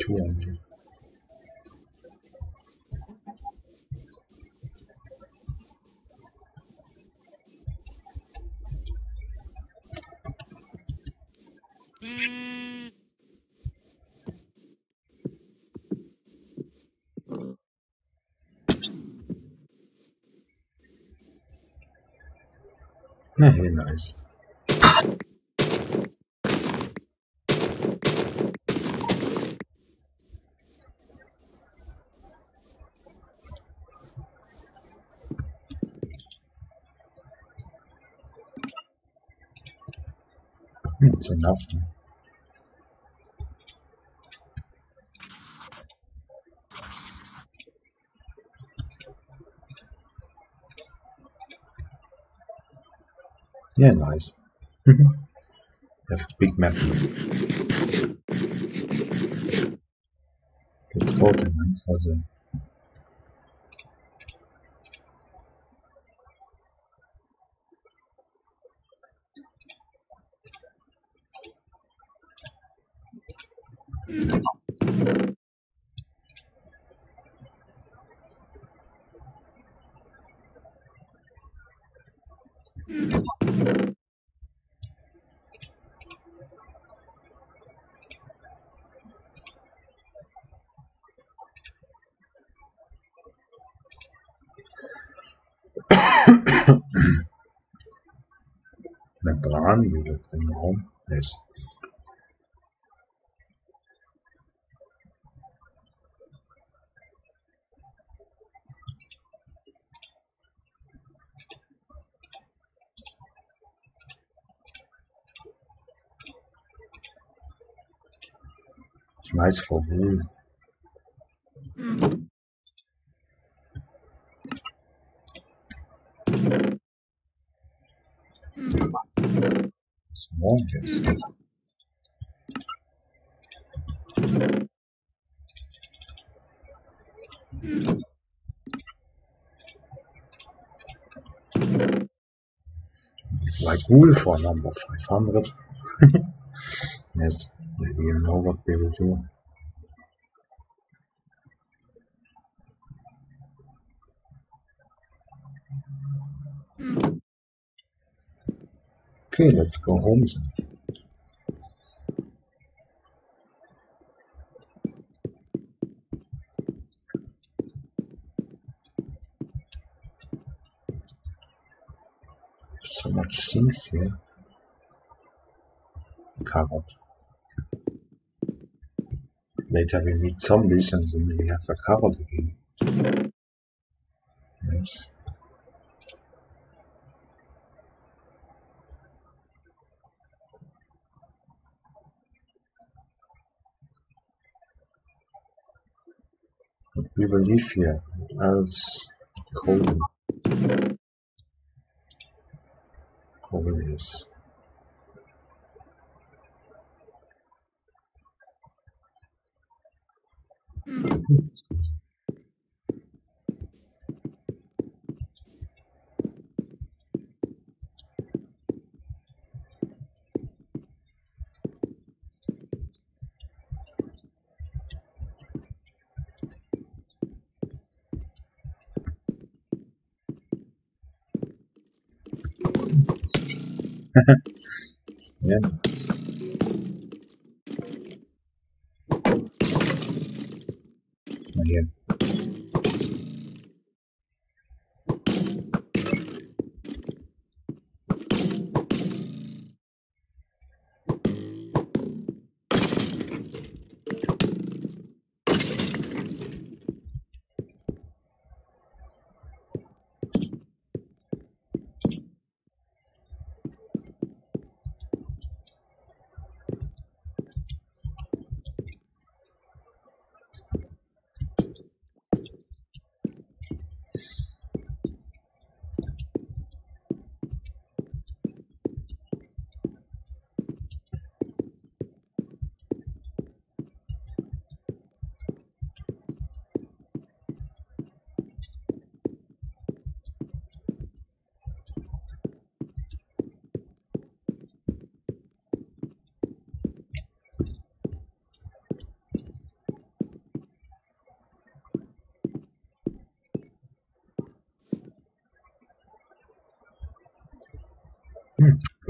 200. Very nice. Hmm, It's enough. Yeah, nice. Have a big map. Let's go to 9000. 嗯。嗯。咳咳。那当然有。It's nice for wool. Small, yes. Like wool for number 500. yes, maybe you know what we will do. Okay, let's go home. So much things here. Carrot. Later we meet zombies and then we have a carrot again. Yes. We will leave here. Else coal. Coal is. Let's go. Yeah,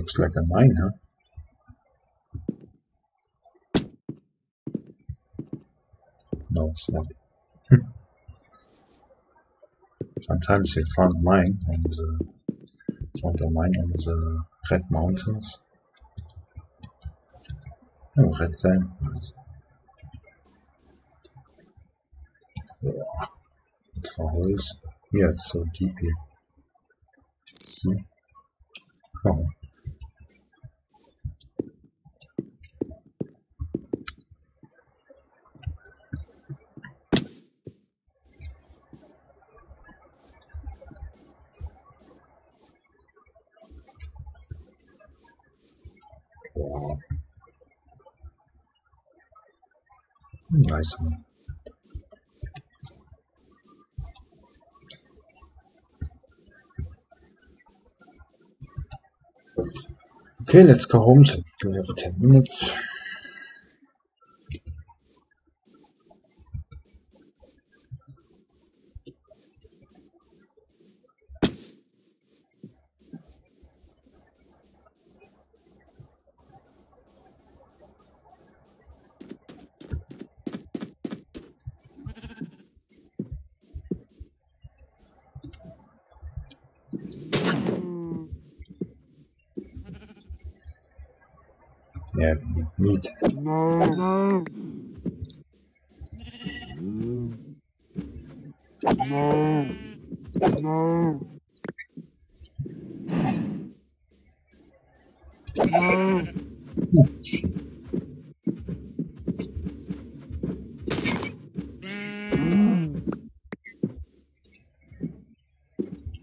Looks like a mine, huh? No, it's not. Sometimes they found mine on the found a mine on the Red Mountains. Oh, red sand. It's for holes. Yeah, it's so deep here. See? Oh. Nice one. Okay, let's go home. So have 10 minutes. Yeah, meat.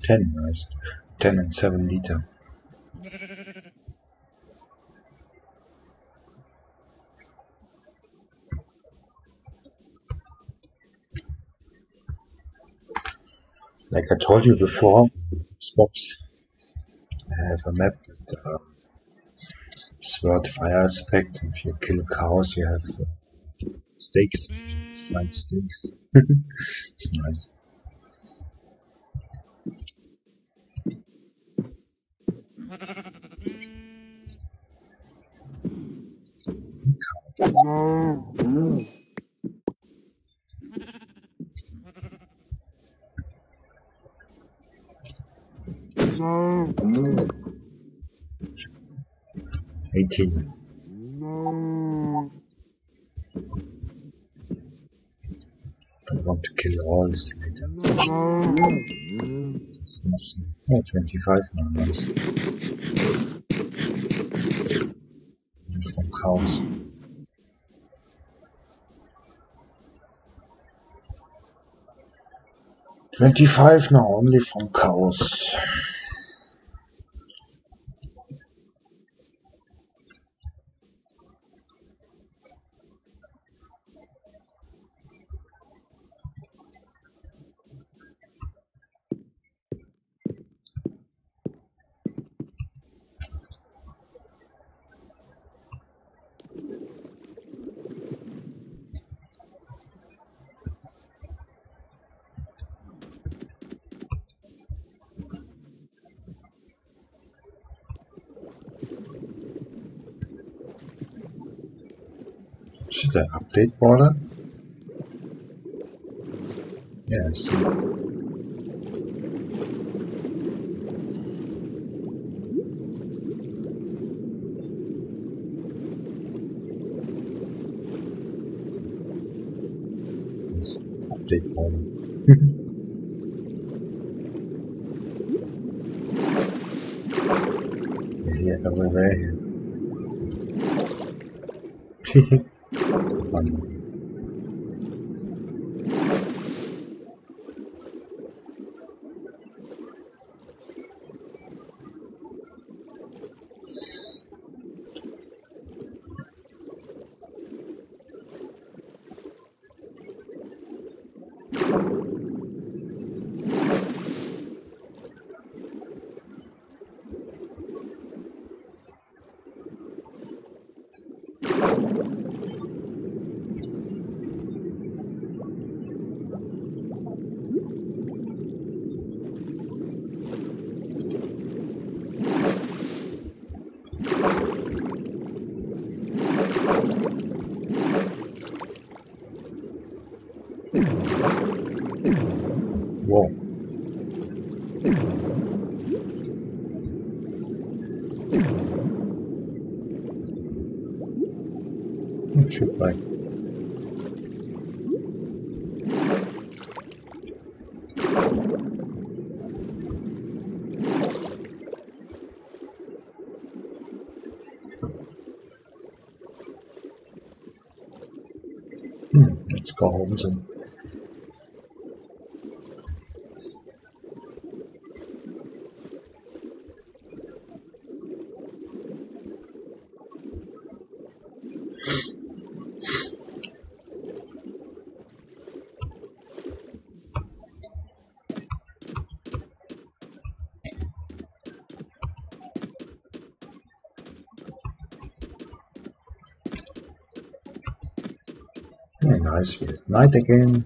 Ten, nice. Ten and seven liter. Like I told you before, Xbox have a map with uh, sword fire aspect. If you kill cows, you have uh, steaks, sliced steaks. it's nice. Eighteen. I want to kill all this later. It's nothing. Oh, 25 now, nice. From cows. Twenty-five now, only from cows. Update border? Yeah, I see. Yes, update border. Mm-hmm. We're here everywhere here. Hmm, Shipwreck. Hmm, then. Nice. With night again.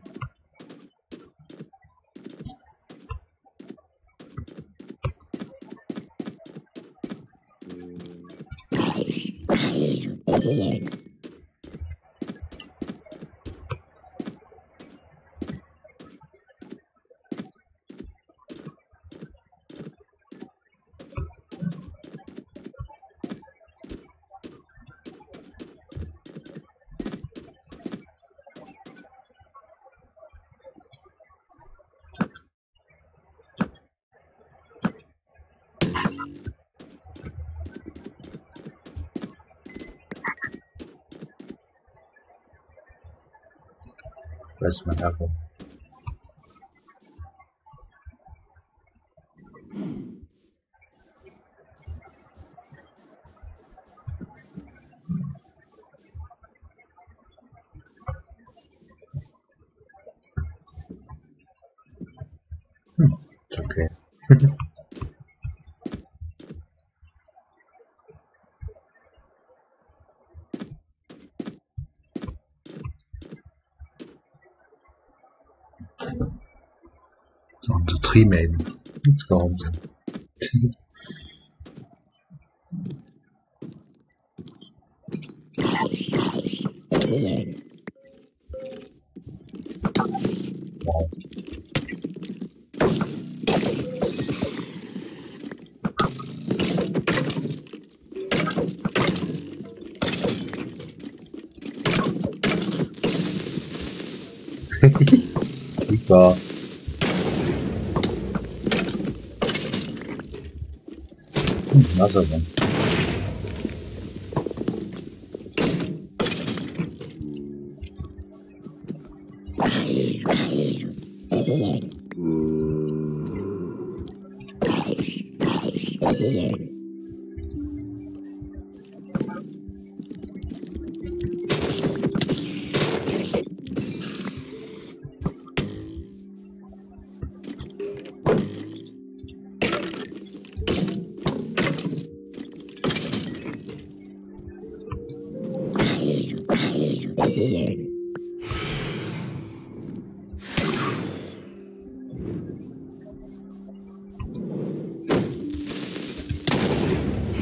Where's my? Hmm, it's okay. It's on the tree maybe. Let's go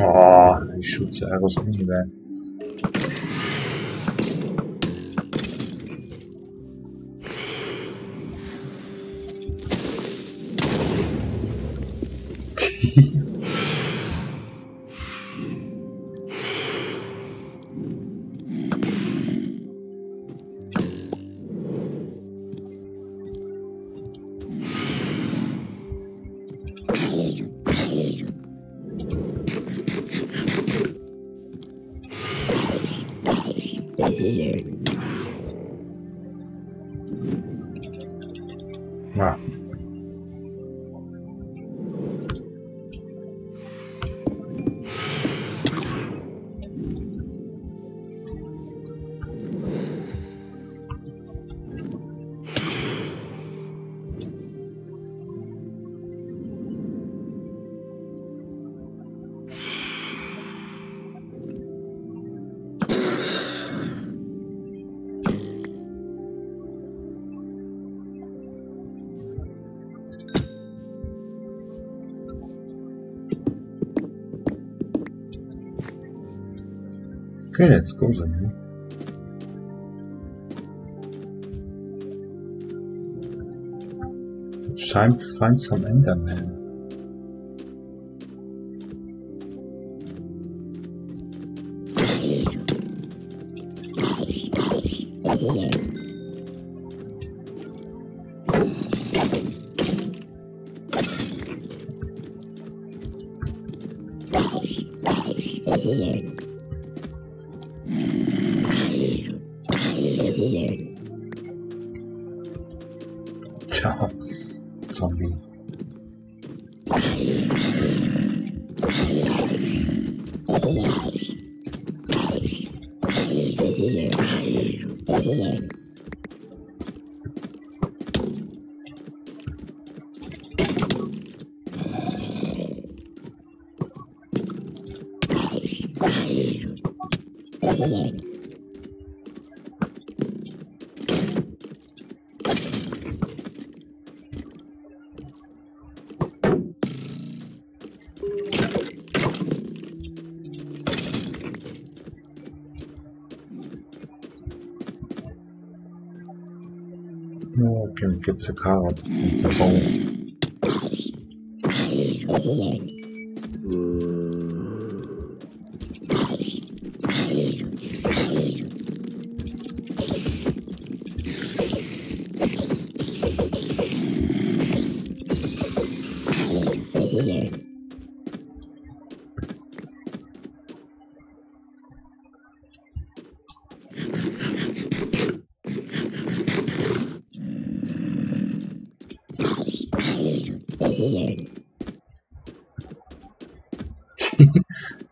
Oh, he shoots arrows anywhere. Okay, let's go then. It's time to find some Enderman. Ciao, No, can get the car up and the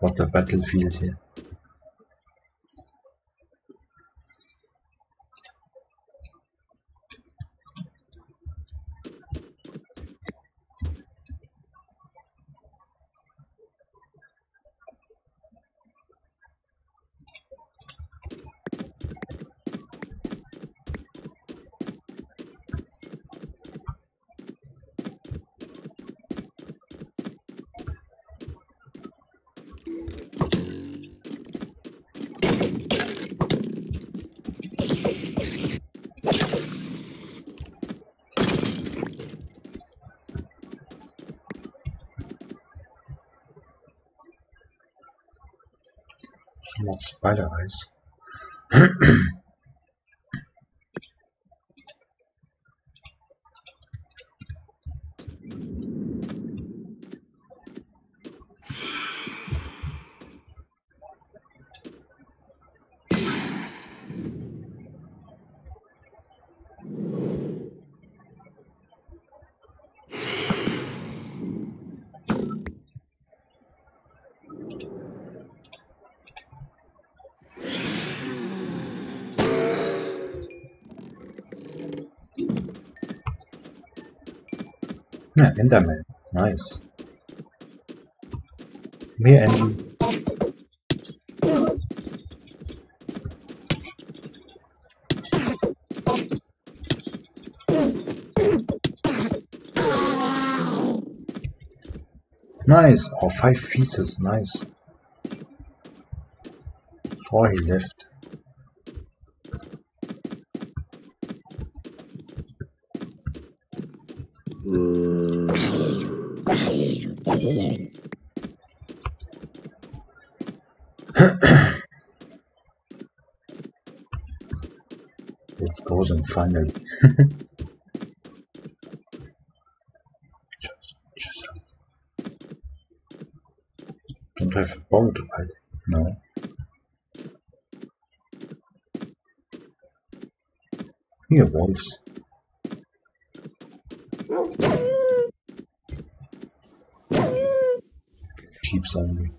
What a battlefield here. More spider eyes. Yeah, Enderman. Nice. Mehr Enden. Nice. Oh, five pieces. Nice. Four he left. Let's go then finally. Just- just- Don't have a boat, right? No. Here, wolves. Sheep only.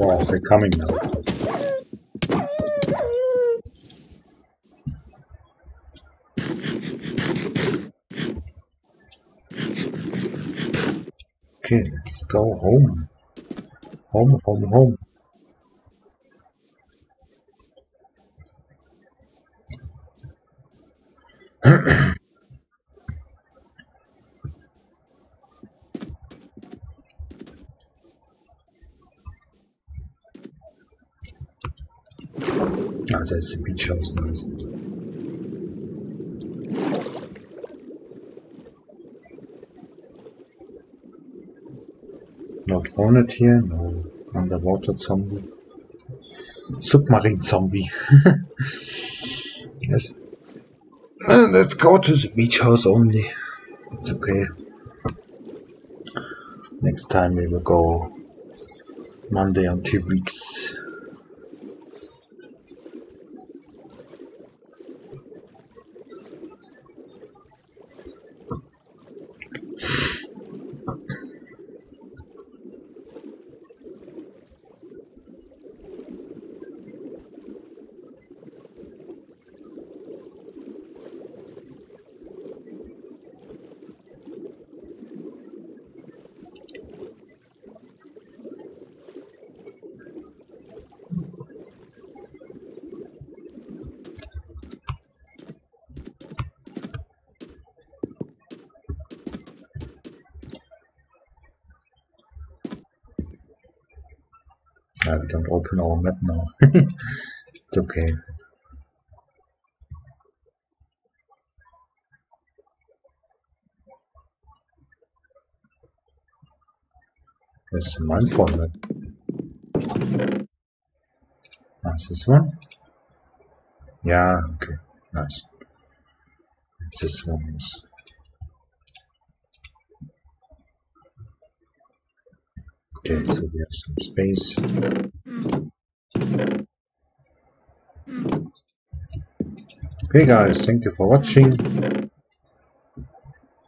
Wow, they're coming now. Okay, let's go home. Home, home, home. The beach house, nice. Not hornet here, no underwater zombie. Submarine zombie. yes. Uh, let's go to the beach house only. It's okay. Next time we will go Monday on two weeks. We don't open our map now. it's okay. There's a mindful map. Nice, this one? Yeah, okay, nice. This one is Okay, so we have some space. Okay guys, thank you for watching.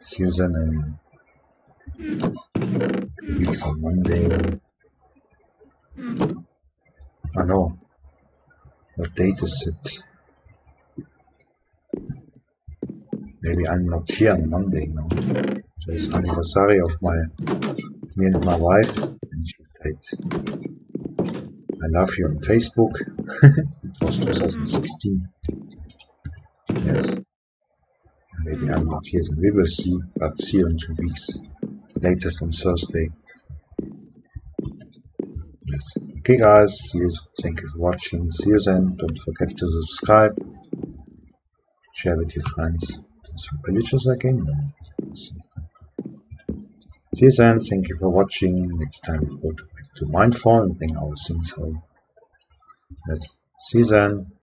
See you then in weeks on Monday. I know. What date is it? Maybe I'm not here on Monday now. So it's anniversary of my me and my wife and she played I love you on Facebook. it was 2016. Yes. Maybe I'm not here, we will see, but see you in two weeks. Latest on Thursday. Yes. Okay guys, thank you for watching. See you then. Don't forget to subscribe. Share with your friends. Pillagers again? See you then. Thank you for watching. Next time we go to, back to Mindfall and bring our things home. Yes. See you then.